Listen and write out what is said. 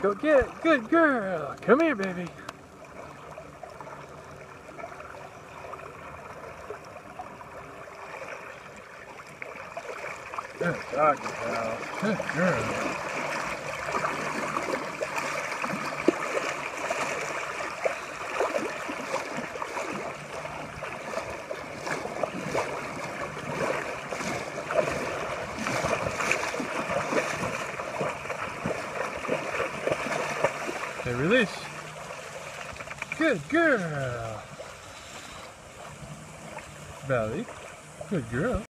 Go get it. Good girl. Come here, baby. Good doggy, pal. Good girl. Release. Good girl. Belly. Good girl.